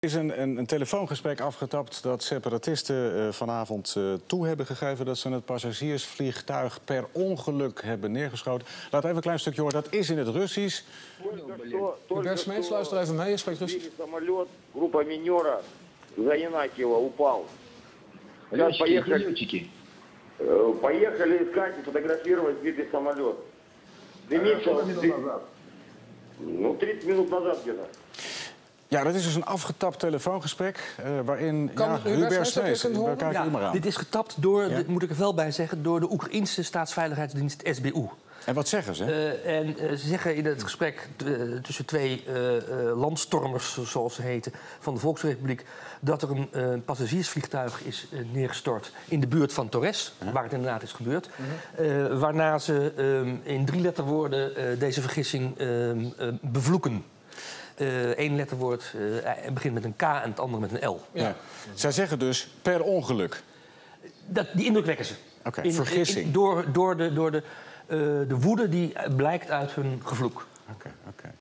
Er is een, een, een telefoongesprek afgetapt dat separatisten eh, vanavond eh, toe hebben gegeven dat ze het passagiersvliegtuig per ongeluk hebben neergeschoten. Laat even een klein stukje horen. Dat is in het Russisch. Бert Smeets, luister even mee, je spreekt Russisch. Сбили самолет, группа минера за Янакиева упал. Сейчас Летчики, где поехали, летчики? э, поехали искать и фотографировать сбитый самолет. Дымится, ды- ну, 30 минут назад где-то. Ja, dat is dus een afgetapt telefoongesprek eh, waarin Kan ja, Hubert we kijken maar aan. dit is getapt door, Ja. moet ik er wel bij zeggen, door de Oekraïnse staatsveiligheidsdienst SBU. En wat zeggen ze? Eh, en eh, ze zeggen in het gesprek tussen twee landstormers, zoals ze heten, van de Volksrepubliek, dat er een passagiersvliegtuig is neergestort in de buurt van Torres, waar het inderdaad is gebeurd. Eh, waarna ze ehm, in drie letterwoorden deze vergissing ehm, eh, bevloeken. Eén letterwoord eh, begint met een K en het andere met een L. ja. Zij zeggen dus per ongeluk. Dat, die indruk wekken ze. Oké, In- vergissing. in- door, door, de, door de, eh, de woede die blijkt uit hun gevloek.